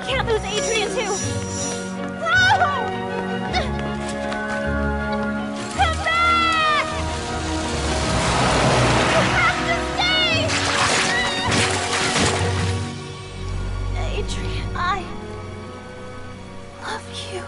I can't lose Adrian, too. Oh! Come back! You have to stay! Adrian, I love you.